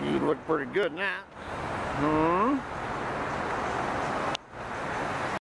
You look pretty good now. Hmm?